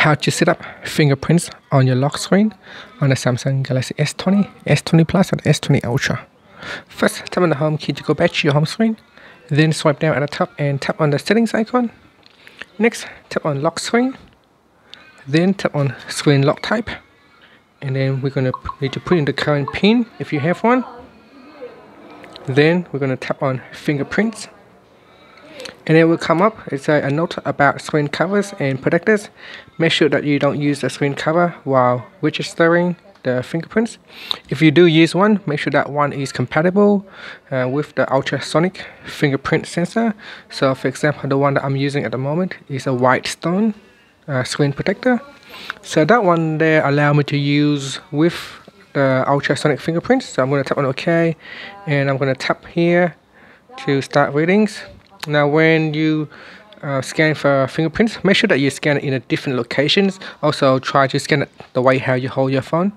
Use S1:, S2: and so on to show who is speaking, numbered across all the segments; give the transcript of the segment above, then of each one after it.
S1: how to set up fingerprints on your lock screen on the Samsung Galaxy S20, S20 Plus and S20 Ultra. First, tap on the home key to go back to your home screen. Then swipe down at the top and tap on the settings icon. Next, tap on lock screen. Then tap on screen lock type. And then we're going to need to put in the current pin if you have one. Then we're going to tap on fingerprints and it will come up. It's a, a, note about screen covers and protectors. Make sure that you don't use the screen cover while registering the fingerprints. If you do use one make sure that one is compatible uh, with the ultrasonic fingerprint sensor. So for example the one that I'm using at the moment is a Whitestone uh, screen protector. So that one there allow me to use with the ultrasonic fingerprints. So I'm going to tap on OK and I'm going to tap here to start readings now when you uh, scan for fingerprints, make sure that you scan it in a different locations. Also try to scan it the way how you hold your phone.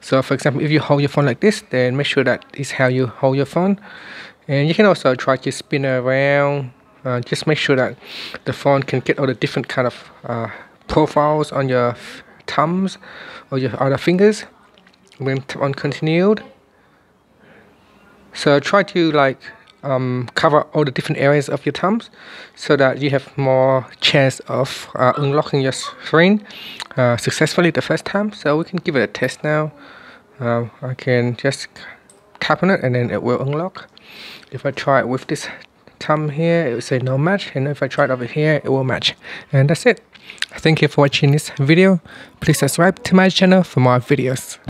S1: So for example, if you hold your phone like this, then make sure that is how you hold your phone. And you can also try to spin around. Uh, just make sure that the phone can get all the different kind of uh, profiles on your thumbs or your other fingers. When tap on continued. So try to like um, cover all the different areas of your thumbs so that you have more chance of uh, unlocking your screen uh, successfully the first time. So we can give it a test now. Um, I can just tap on it and then it will unlock. If I try it with this thumb here, it will say no match. And if I try it over here, it will match. And that's it. Thank you for watching this video. Please subscribe to my channel for more videos.